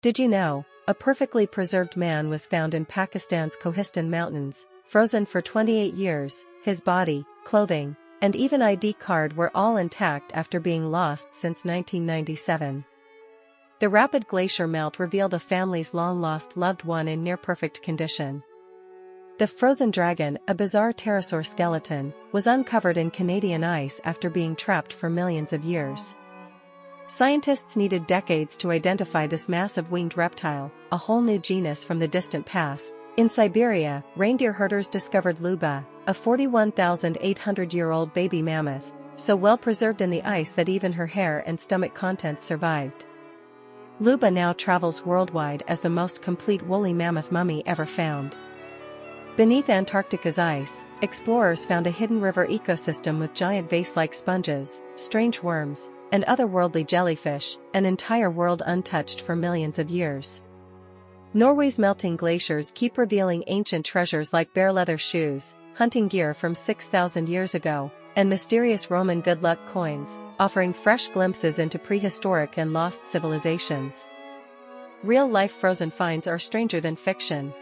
Did you know, a perfectly preserved man was found in Pakistan's Kohistan Mountains, frozen for 28 years, his body, clothing, and even ID card were all intact after being lost since 1997. The rapid glacier melt revealed a family's long-lost loved one in near-perfect condition. The frozen dragon, a bizarre pterosaur skeleton, was uncovered in Canadian ice after being trapped for millions of years. Scientists needed decades to identify this massive winged reptile, a whole new genus from the distant past. In Siberia, reindeer herders discovered Lyuba, a 41,800-year-old baby mammoth, so well preserved in the ice that even her hair and stomach contents survived. Lyuba now travels worldwide as the most complete woolly mammoth mummy ever found. Beneath Antarctica's ice, explorers found a hidden river ecosystem with giant vase-like sponges, strange worms, and otherworldly jellyfish, an entire world untouched for millions of years. Norway's melting glaciers keep revealing ancient treasures like bear leather shoes, hunting gear from 6,000 years ago, and mysterious Roman good luck coins, offering fresh glimpses into prehistoric and lost civilizations. Real-life frozen finds are stranger than fiction,